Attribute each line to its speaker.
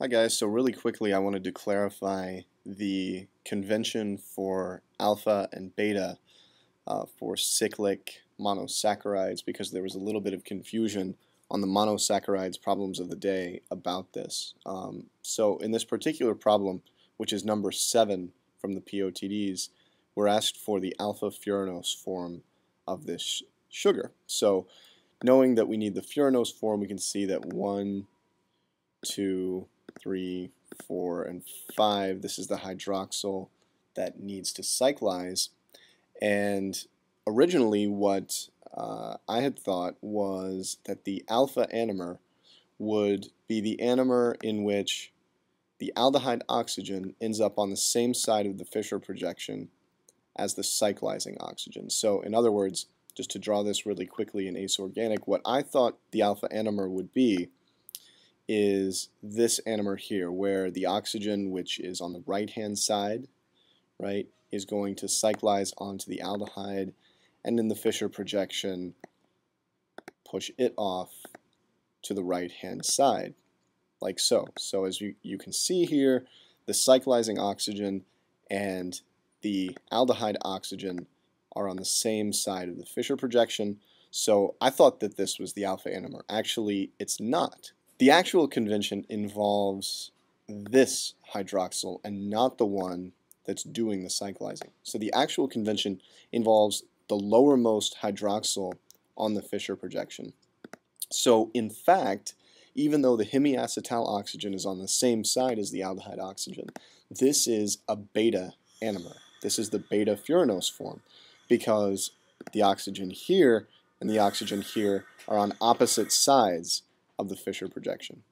Speaker 1: Hi guys, so really quickly I wanted to clarify the convention for alpha and beta uh, for cyclic monosaccharides because there was a little bit of confusion on the monosaccharides problems of the day about this. Um, so in this particular problem, which is number 7 from the POTDs, we're asked for the alpha furanose form of this sugar. So knowing that we need the furanose form, we can see that 1, 2, three, four, and five. This is the hydroxyl that needs to cyclize. And originally what uh, I had thought was that the alpha anomer would be the anomer in which the aldehyde oxygen ends up on the same side of the Fischer projection as the cyclizing oxygen. So in other words, just to draw this really quickly in ACE Organic, what I thought the alpha anomer would be is this anomer here, where the oxygen, which is on the right-hand side, right, is going to cyclize onto the aldehyde, and in the Fischer projection, push it off to the right-hand side, like so. So as you, you can see here, the cyclizing oxygen and the aldehyde oxygen are on the same side of the Fischer projection, so I thought that this was the alpha anomer. Actually, it's not. The actual convention involves this hydroxyl and not the one that's doing the cyclizing. So the actual convention involves the lowermost hydroxyl on the Fischer projection. So in fact, even though the hemiacetal oxygen is on the same side as the aldehyde oxygen, this is a beta anomer. This is the beta furanose form because the oxygen here and the oxygen here are on opposite sides of the Fischer projection.